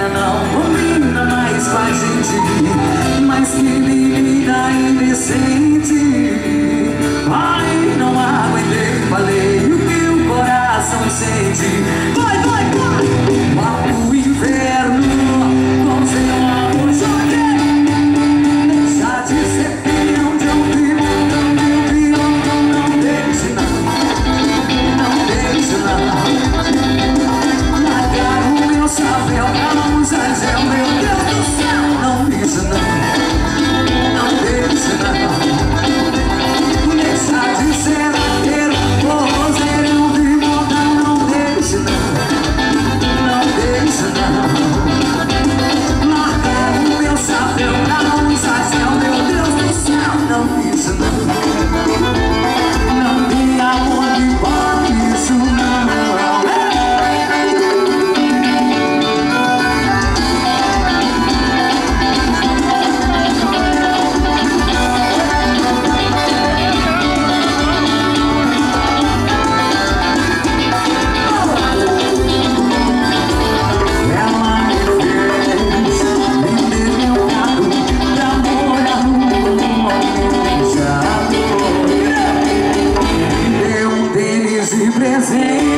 combina não combina mais com a gente Mas que menina indecente. Ai, não aguentei, falei o que o coração sente. presente.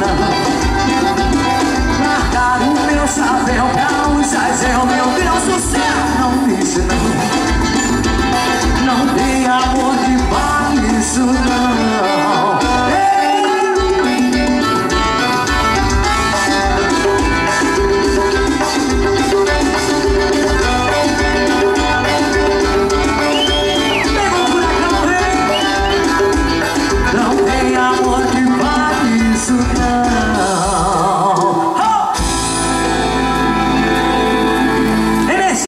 tonight